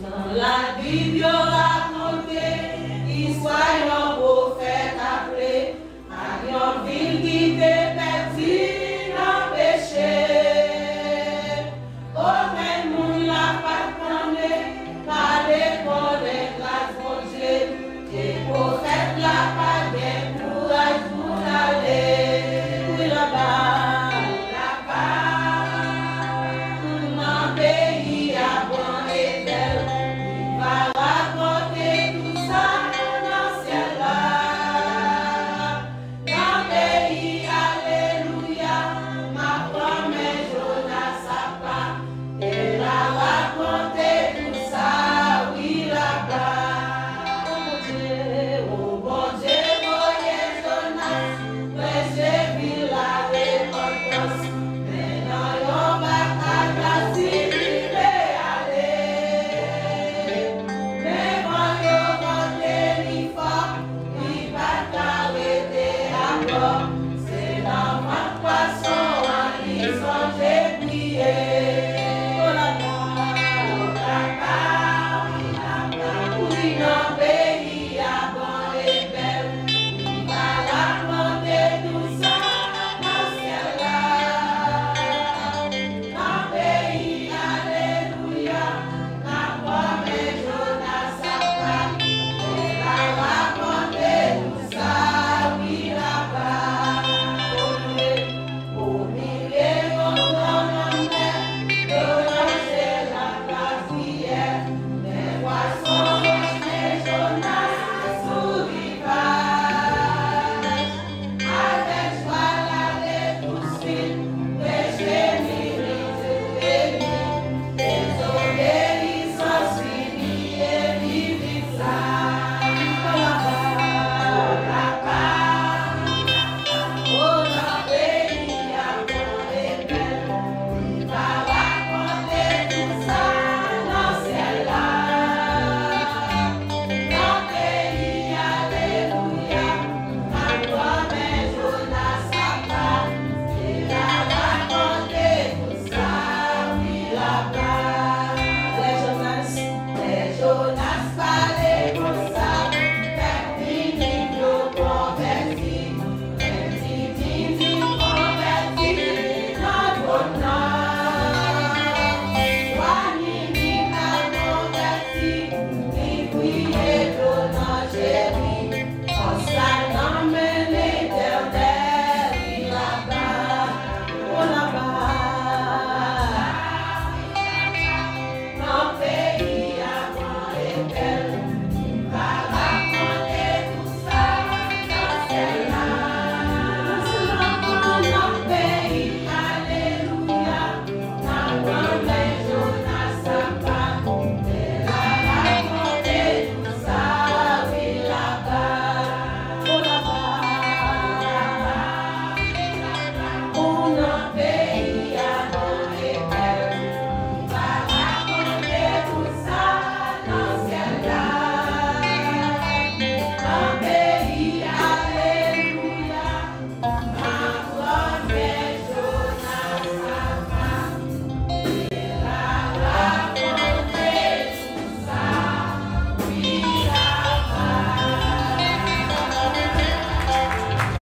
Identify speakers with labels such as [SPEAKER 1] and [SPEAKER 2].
[SPEAKER 1] La Bible raconte histoire